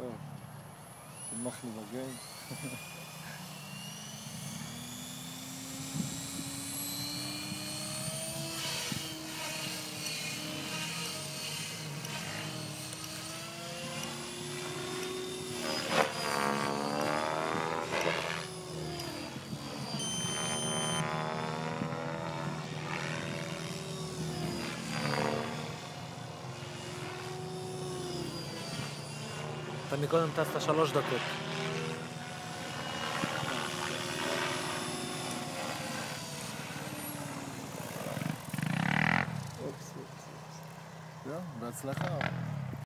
טוב. תמכנו בגיים. אתה מקודם טסת שלוש דקות. זהו, בהצלחה.